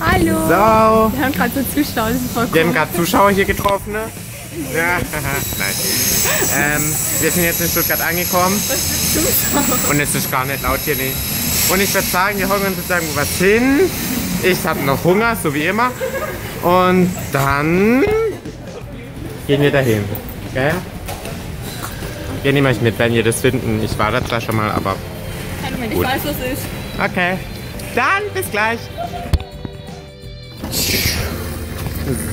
Hallo. So, Wir haben gerade so Zuschauer, das ist voll wir haben cool. gerade Zuschauer hier getroffen. Ne? Ja, nein. Ähm, wir sind jetzt in Stuttgart angekommen. Und es ist gar nicht laut hier nicht. Und ich würde sagen, wir holen uns jetzt irgendwo was hin. Ich habe noch Hunger, so wie immer. Und dann gehen wir dahin. Gell? Wir nehmen euch mit, wenn ihr das finden. Ich war da zwar schon mal, aber Ich Gut. weiß, was ist. Okay. Dann bis gleich.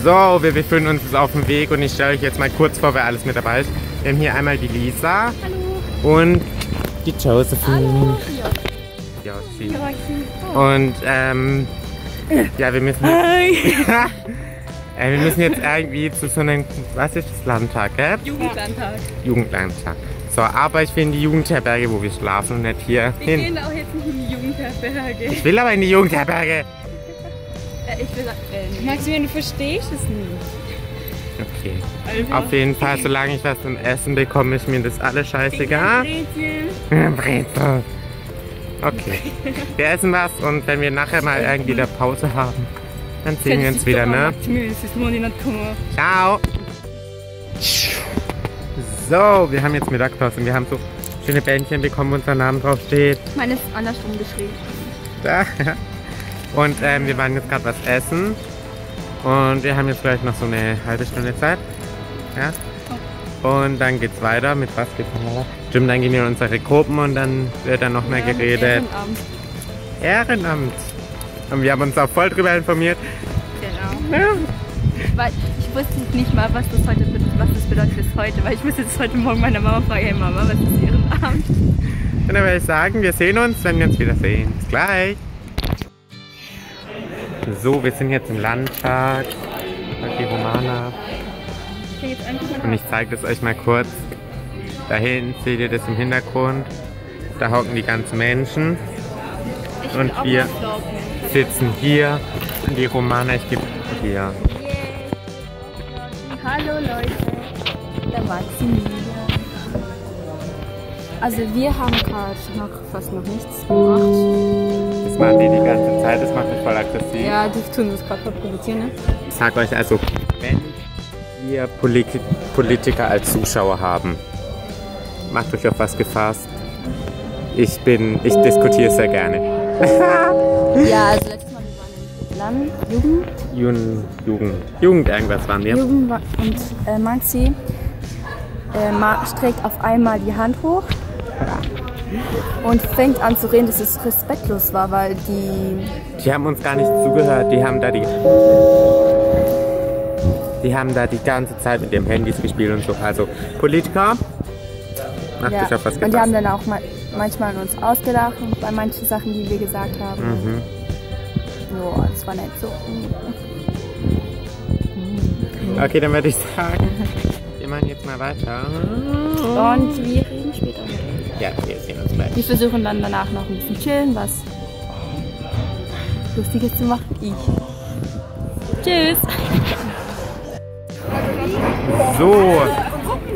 So, wir befinden uns auf dem Weg und ich stelle euch jetzt mal kurz vor, wer alles mit dabei ist. Wir haben hier einmal die Lisa und die Josephine. Josie. Und ähm, ja, wir müssen jetzt, äh, wir müssen jetzt irgendwie zu so einem, was ist das, Landtag, gell? Jugendlandtag. Jugendlandtag. So, aber ich will in die Jugendherberge, wo wir schlafen und nicht hier Wir hin. gehen auch jetzt nicht in die Jugendherberge. Ich will aber in die Jugendherberge. Äh, ich will äh, Maximilian, du verstehst es nicht. Okay. Also, Auf jeden Fall, solange ich was zum Essen bekomme, ist mir das alles scheißegal. Brezel. Okay. Wir essen was und wenn wir nachher mal irgendwie eine Pause haben, dann sehen wir uns wieder, ne? Ciao. So, wir haben jetzt Mittagspause und wir haben so schöne Bändchen bekommen, wo unser Name drauf steht. Meine ist andersrum geschrieben. Da. Und ähm, wir waren jetzt gerade was essen. Und wir haben jetzt vielleicht noch so eine halbe Stunde Zeit. Ja. Und dann geht's weiter. Mit was geht's weiter? Stimmt, dann gehen wir in unsere Gruppen und dann wird dann noch mehr geredet. Ehrenamt. Ehrenamt. Und wir haben uns auch voll drüber informiert. Genau. Ja. Weil ich wusste nicht mal, was das heute bedeutet, was das bedeutet bis heute, weil ich musste jetzt heute Morgen meiner Mama fragen, hey Mama, was ist Ehrenamt? Und dann würde ich sagen, wir sehen uns, wenn wir uns wieder sehen. Bis gleich. So, wir sind jetzt im Landtag. Die Romana. Und ich zeige das euch mal kurz. Da hinten seht ihr das im Hintergrund. Da hocken die ganzen Menschen. Und wir-. Sitzen hier. Und die Romana, ich gebe hier. Hallo Leute, der Maximilian. Also wir haben gerade noch fast noch nichts gemacht. Das machen die die ganze Zeit, das macht mich voll aggressiv. Ja, die tun das gerade provozieren, ne? Ich sag euch also, wenn wir Poli Politiker als Zuschauer haben, macht euch auf was gefasst. Ich bin, ich diskutiere sehr gerne. Ja, also letztes Land, Jugend, Jugend, Jugend, Jugend irgendwas waren wir. Jugend und äh, Maxi äh, ma- streckt auf einmal die Hand hoch und fängt an zu reden, dass es respektlos war, weil die Die haben uns gar nicht zugehört, die haben da die. Die haben da die ganze Zeit mit ihrem Handys gespielt und so. Also Politiker, macht ja, euch auf was und die haben gefasst. dann auch mal, manchmal uns ausgelacht bei manchen Sachen, die wir gesagt haben. Mhm. Ja, das war nicht so. Okay, dann würde ich sagen, wir machen jetzt mal weiter. Und wir reden später mit euch. Ja, wir sehen uns gleich. Wir versuchen dann danach noch ein bisschen chillen, was Lustiges zu machen. Ich. Tschüss. So,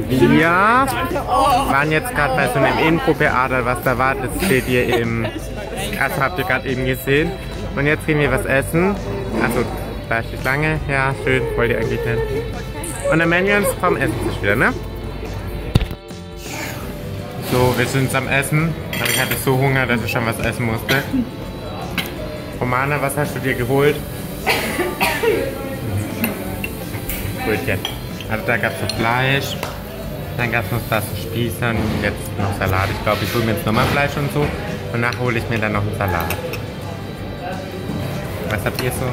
wir waren jetzt gerade bei so einem Impro-Theater, was da war, das seht ihr im, also habt ihr gerade eben gesehen. Und jetzt gehen wir was essen. Also, da ist die Schlange. Ja, schön, wollt ihr eigentlich nicht. Und dann melden wir uns vom Essenstisch wieder, ne? So, wir sind am Essen. Aber ich hatte so Hunger, dass ich schon was essen musste. Romana, was hast du dir geholt? Brötchen. Also da gab es noch Fleisch, dann gab es noch das Spießer und jetzt noch Salat. Ich glaube, ich hole mir jetzt nochmal Fleisch und so. Und nachher hole ich mir dann noch einen Salat. Was habt ihr so?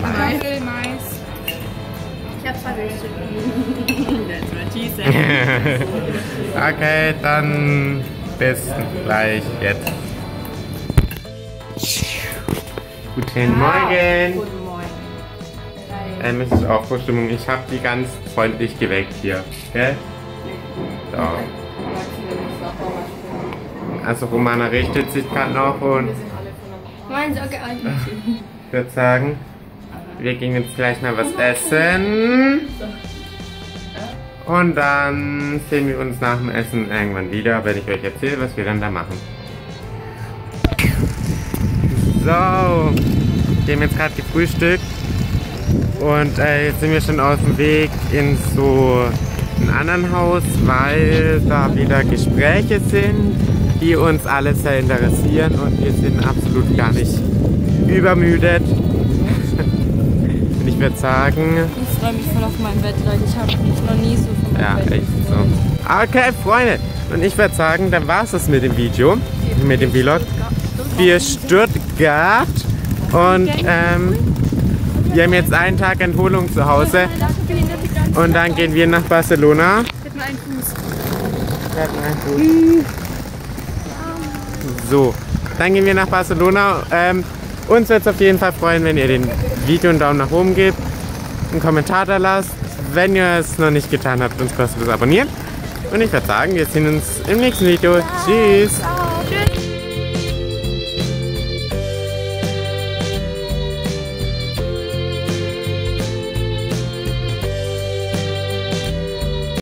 Kartoffel, Mais. Ich hab zwei Würstchen. That's what she said. okay, dann bis gleich jetzt. Guten Morgen. Guten Morgen. Ähm, es ist auch Vorstimmung. Ich habe die ganz freundlich geweckt hier. Gell? Da. Also Romana richtet sich gerade noch und Meins, okay, ich würde sagen, wir gehen jetzt gleich mal was essen. Und dann sehen wir uns nach dem Essen irgendwann wieder, wenn ich euch erzähle, was wir dann da machen. So, wir haben jetzt gerade gefrühstückt und äh, jetzt sind wir schon auf dem Weg in so ein anderen Haus, weil da wieder Gespräche sind, die uns alle sehr interessieren und wir sind absolut gar nicht übermüdet. und ich würde sagen, Ich freue mich voll auf mein Bett, Leute. Ich habe mich noch nie so von meinem ja, Bett echt so. Okay, Freunde, und ich würde sagen, dann war es das mit dem Video, mit dem Vlog. für Stuttgart und ähm, wir haben jetzt einen Tag Entholung zu Hause und dann gehen wir nach Barcelona. Mit meinem Fuß. So, dann gehen wir nach Barcelona. Ähm, uns wird es auf jeden Fall freuen, wenn ihr dem Video einen Daumen nach oben gebt, einen Kommentar da lasst. Wenn ihr es noch nicht getan habt, uns kostenlos abonnieren. Und ich würde sagen, wir sehen uns im nächsten Video. Tschüss!